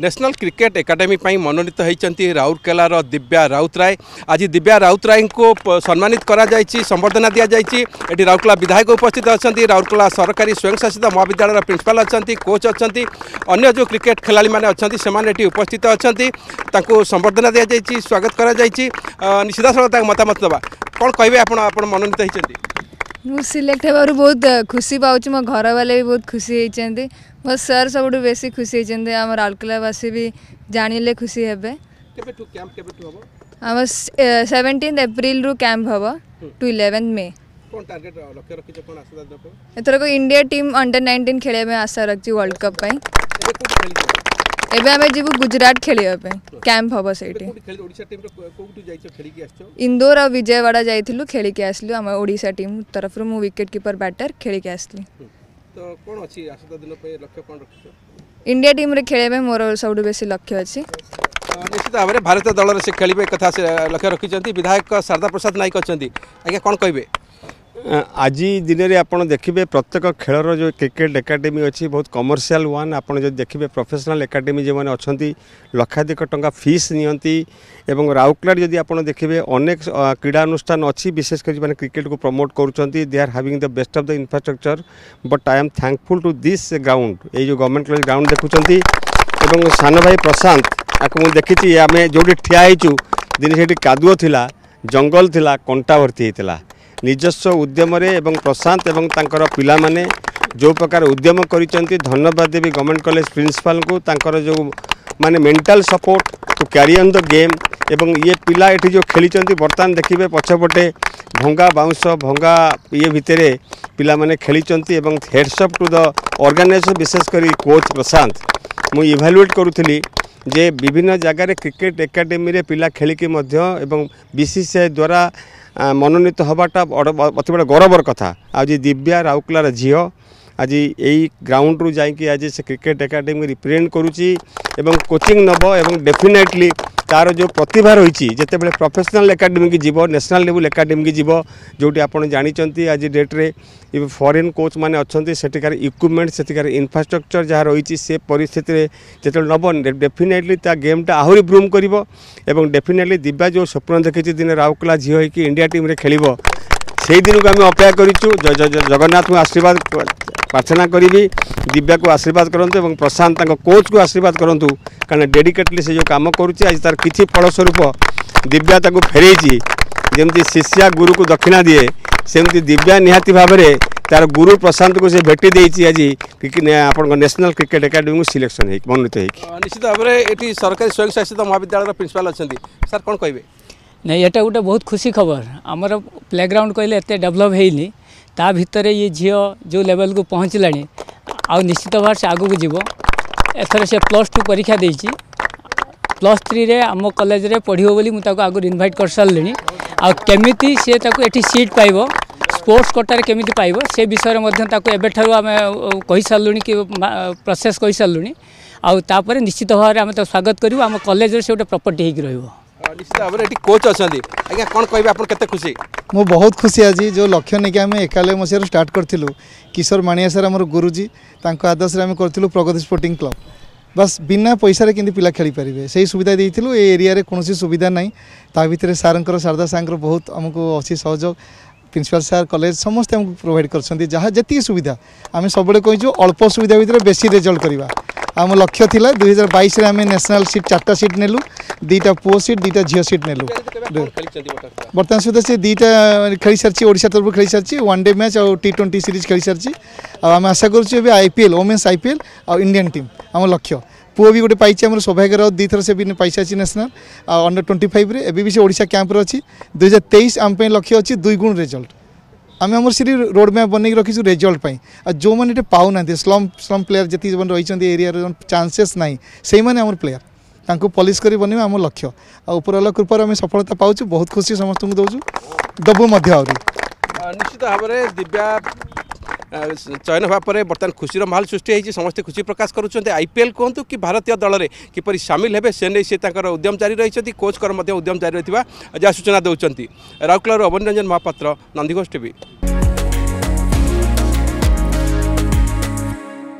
national cricket academy पनि मनोनीत हुन्छ राउरकेला दिव्या राउतराय आज दिव्या राउतरायको सम्मानित करा गराइन्छ सम्बर्द्धना दिइछ राउरकेला विधायक उपस्थित अहिले राउरकेला सरकारी स्वयंशासित महाविद्यालयर प्रिन्सिपाल अहिले कोच अनि अन्य क्रिकेट खेलाडी मि उपस्थित अहिले त सम्बर्धना दिइसत गराइ सिधासँग मतामत मनोनीत मनोन म सेक्ट बहुत खुशी खुसी पाएँ म भी बहुत खुशी हुन्छ बस सर सब बेस खुशी होती आम रालकलासी भी जान ले खुशी हे आम सेवेन्टीन एप्रिल रु कैंप हम टू इलेवेन्थ मे एथर को इंडिया टीम अंडर नाइंटीन खेल आशा रखी वर्ल्ड कप एवं आम जी गुजरात खेल कैंप हम से इंदोर आ विजयवाड़ा जाइलु खेलिकी आसलू ओडा टीम तरफ विकेट किपर बैटर खेलिकी आसली ତ କ'ଣ ଅଛି ଆସନ୍ତା ଦିନ ପାଇଁ ଲକ୍ଷ୍ୟ କ'ଣ ରଖିଛ ଇଣ୍ଡିଆ ଟିମ୍ରେ ଖେଳିବା ପାଇଁ ମୋର ସବୁଠୁ ବେଶୀ ଲକ୍ଷ୍ୟ ଅଛି ନିଶ୍ଚିତ ଭାବରେ ଭାରତୀୟ ଦଳରେ ସେ ଖେଳିବେ କଥା ଲକ୍ଷ୍ୟ ରଖିଛନ୍ତି ବିଧାୟକ ଶାରଦା ପ୍ରସାଦ ନାୟକ ଅଛନ୍ତି ଆଜ୍ଞା କ'ଣ କହିବେ আজি দিনে আপনার দেখবে প্রত্যেক খেলর যে ক্রিকেট একাডেমি অছি বহুত কমর্সিয়াল ওয়ান আপনার যদি দেখবে প্রফেসনাল একাডেমি যে অনেক লক্ষাধিক টঙ্কা ফিস নিয়ন্তি এবং রাউরকেলার যদি আপনার দেখবে অনেক ক্রীড়ানুষ্ঠান অছি বিশেষ করে যে ক্রিকেট কু প্রমোট করছেন they are having the best of the infrastructure but I am thankful to this ground এই যে গভর্নমেন্ট কলেজ গ্রাউন্ড দেখুম এবং সান ভাই প্রশান্ত আকু দেখিছি আমি যেটি ঠিয়া হয়েছু দিনে সেটি কাদুଅ ଥିଲା ଜଙ୍ଗଲ ଥିଲା କଣ୍ଟା ଭର୍ତ୍ତି ହେଇଥିଲା ନିଜସ୍ୱ ଉଦ୍ୟମରେ ଏବଂ ପ୍ରଶାନ୍ତ ଏବଂ ତାଙ୍କର ପିଲାମାନେ ଯେଉଁ ପ୍ରକାର ଉଦ୍ୟମ କରିଛନ୍ତି ଧନ୍ୟବାଦ ଦେବି ଗଭର୍ଣ୍ଣମେଣ୍ଟ କଲେଜ ପ୍ରିନ୍ସିପାଲଙ୍କୁ ତାଙ୍କର ଯେଉଁ ମାନେ mental support to carry on the game ଏବଂ ଇଏ ପିଲା ଏଠି ଯେଉଁ ଖେଳିଛନ୍ତି ବର୍ତ୍ତମାନ ଦେଖିବେ ପଛପଟେ ଭଙ୍ଗା ବାଉଁଶ ଭଙ୍ଗା ଇଏ ଭିତରେ ପିଲାମାନେ ଖେଳିଛନ୍ତି ଏବଂ ହେଡ଼ସପ୍ ଟୁ ଦ ଅର୍ଗାନାଇଜର ବିଶେଷ କରି କୋଚ୍ ପ୍ରଶାନ୍ତ ମୁଁ ଇଭାଲୁଏଟ୍ କରୁଥିଲି ଯେ ବିଭିନ୍ନ ଜାଗାରେ କ୍ରିକେଟ୍ ଏକାଡେମୀରେ ପିଲା ଖେଳିକି ମଧ୍ୟ ଏବଂ ବିସିସିଆଇ ଦ୍ୱାରା মনোনীত হওয়াটা অতি বড় গৌরবর কথা আজ দিব্যা রাউকলার ঝিও আজ এই গ্রাউন্ড রু যাই আজ সে ক্রিকেট একাডেমি রিপ্রেজেন্ট করুচি এবং কোচিং নব এবং ডেফিনেটলি তার যে প্রতিভা রয়েছে যেতবে প্রফেসনাল একাডেমিক যাব ন্যাশনাল লেভেল একাডেমিক যাব যেটি আপনার জাঁচান আজ ডেট্রে ଏବେ ଫରେନ୍ କୋଚ୍ମାନେ ଅଛନ୍ତି ସେଠିକାର ଇକ୍ୱିପମେଣ୍ଟ ସେଠିକାର ଇନଫ୍ରାଷ୍ଟ୍ରକ୍ଚର୍ ଯାହା ରହିଛି ସେ ପରିସ୍ଥିତିରେ ଯେତେବେଳେ ନେବ ଡେଫିନେଟଲି ତା ଗେମ୍ଟା ଆହୁରି ବ୍ରୁମ୍ କରିବ ଏବଂ ଡେଫିନେଟଲି ଦିବା ଯେଉଁ ସ୍ୱପ୍ନ ଦେଖିଛି ଦିନେ ରାଉରକେଲା ଝିଅ ହୋଇକି ଇଣ୍ଡିଆ ଟିମ୍ରେ ଖେଳିବ से दिन को आम अपेक्षा कर जगन्नाथ को आशीर्वाद प्रार्थना करी दिव्या को आशीर्वाद करते प्रशांत कोच को आशीर्वाद करूँ कहना डेडिकेटली जो कम कर आज फलस्वरूप दिव्या फेरई जमती शिष्या गुरु को दक्षिणा दिए सेमती दिव्या निहाती भाव में तार गुरु प्रशांत को सी भेटी आज आपसनाल क्रिकेट एकाडेमी को सिलेक्शन मनोनीत हो निश्चित भाव में ये सरकारी स्वयंशासित महाविद्यालय प्रिंसिपाल अच्छा सर कौन कहे नहीं यहाँ गोटे बहुत खुशी खबर आमर ପ୍ଲେଗ୍ରାଉଣ୍ଡ କହିଲେ ଏତେ ଡେଭଲପ୍ ହେଇନି ତା ଭିତରେ ଇଏ ଝିଅ ଯେଉଁ ଲେଭେଲକୁ ପହଞ୍ଚିଲାଣି ଆଉ ନିଶ୍ଚିତ ଭାବରେ ସେ ଆଗକୁ ଯିବ ଏଥର ସେ ପ୍ଲସ୍ ଟୁ ପରୀକ୍ଷା ଦେଇଛି ପ୍ଲସ୍ ଥ୍ରୀରେ ଆମ କଲେଜରେ ପଢ଼ିବ ବୋଲି ମୁଁ ତାକୁ ଆଗରୁ ଇନଭାଇଟ୍ କରିସାରିଲିଣି ଆଉ କେମିତି ସେ ତାକୁ ଏଠି ସିଟ୍ ପାଇବ ସ୍ପୋର୍ଟସ୍ କୋଟାରେ କେମିତି ପାଇବ ସେ ବିଷୟରେ ମଧ୍ୟ ତାକୁ ଏବେଠାରୁ ଆମେ କହିସାରିଲୁଣି କି ପ୍ରସେସ୍ କରିସାରିଲୁଣି ଆଉ ତାପରେ ନିଶ୍ଚିତ ଭାବରେ ଆମେ ତାକୁ ସ୍ୱାଗତ କରିବୁ ଆମ କଲେଜରେ ସେ ଗୋଟେ ପ୍ରପର୍ଟି ହେଇକି ରହିବ ନିଶ୍ଚିତ ଭାବରେ ଏଠି କୋଚ୍ ଅଛନ୍ତି ଆଜ୍ଞା କ'ଣ କହିବେ ଆପଣ କେତେ ଖୁସି ମୁଁ ବହୁତ ଖୁସି ଆଜି ଯେଉଁ ଲକ୍ଷ୍ୟ ନେଇକି ଆମେ ଏକାନବେ ମସିହାରୁ ଷ୍ଟାର୍ଟ କରିଥିଲୁ କିଶୋର ମାଣିଆ ସାର୍ ଆମର ଗୁରୁଜୀ ତାଙ୍କ ଆଦର୍ଶରେ ଆମେ କରିଥିଲୁ ପ୍ରଗତି ସ୍ପୋର୍ଟିଂ କ୍ଲବ୍ ବାସ୍ ବିନା ପଇସାରେ କେମିତି ପିଲା ଖେଳିପାରିବେ ସେଇ ସୁବିଧା ଦେଇଥିଲୁ ଏ ଏରିଆରେ କୌଣସି ସୁବିଧା ନାହିଁ ତା ଭିତରେ ସାର୍ଙ୍କର ଶାରଦା ସାର୍ଙ୍କର ବହୁତ ଆମକୁ ଅଛି ସହଯୋଗ প্রিন্সিপাল স্যার কলেজ সমস্ত আমাকে প্রোভাইড করছেন যা যেত সুবিধা আমি সবুলে কইছু অল্প সুবিধা ভিতরে বেশি রেজল্ট করা ଆମ ଲକ୍ଷ୍ୟ ଥିଲା ଦୁଇ ହଜାର ବାଇଶରେ ଆମେ ନ୍ୟାସନାଲ୍ ସିଟ୍ ଚାରିଟା ସିଟ୍ ନେଲୁ ଦୁଇଟା ପୁଅ ସିଟ୍ ଦୁଇଟା ଝିଅ ସିଟ୍ ନେଲୁ ବର୍ତ୍ତମାନ ସୁଦ୍ଧା ସେ ଦୁଇଟା ଖେଳିସାରିଛି ଓଡ଼ିଶା ତରଫରୁ ଖେଳିସାରିଛି ୱାନ୍ ଡେ ମ୍ୟାଚ୍ ଆଉ ଟି ଟ୍ୱେଣ୍ଟି ସିରିଜ୍ ଖେଳିସାରିଛି ଆଉ ଆମେ ଆଶା କରୁଛୁ ଏବେ I P L women's I P L ଆଉ ଇଣ୍ଡିଆନ୍ ଟିମ୍ ଆମ ଲକ୍ଷ୍ୟ ପୁଅ ବି ଗୋଟେ ପାଇଛି ଆମର ସୌଭାଗ୍ୟ ରାଉତ ଦୁଇଥର ସେ ବି ପାଇସାରିଛି ନ୍ୟାସନାଲ୍ ଆଉ ଅଣ୍ଡର ଟ୍ୱେଣ୍ଟି ଫାଇଭ୍ରେ ଏବେ ବି ସେ ଓଡ଼ିଶା କ୍ୟାମ୍ପ୍ରେ ଅଛି ଦୁଇ ହଜାର ତେଇଶ ଆମ ପାଇଁ ଲକ୍ଷ୍ୟ ଅଛି ଦୁଇ ଗୁଣ ରେଜଲ୍ଟ आमे आमेसरी रोड म्याप बनैकि रु रल्ट्ट पनि आउँ भने स्लम स्लम प्लेयर जति रहन्छ एरिया र चान्सेस नै सेइ माने आम प्लेयर तपाईँ करी गरि बनैवा लक्ष्य आ कृपा रे कृपया सफलता पाउछु बहुत खुसी समस्तु देउछु दबुमेरी निश्चित भावना दिव्या চয়ন হওয়া পরে বর্তমান খুশির মাহল সৃষ্টি হয়েছে সমস্তে খুশি প্রকাশ করছেন আইপিএল কুহতু কি ভারতীয় দলরে কিপর সামিল হবে সে নিয়ে সে তাঁর উদ্যম জারি রয়েছে কোচকর মধ্যে উদ্যম জারি রয়েছে যা সূচনা দেওয়া রাউরকেলার অবনীরঞ্জন মহাপাত্র নন্দীঘোষ টিভি